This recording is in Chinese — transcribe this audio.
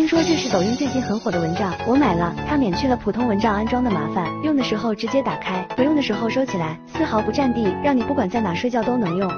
听说这是抖音最近很火的蚊帐我买了它免去了普通蚊帐安装的麻烦用的时候直接打开不用的时候收起来丝毫不占地让你不管在哪睡觉都能用。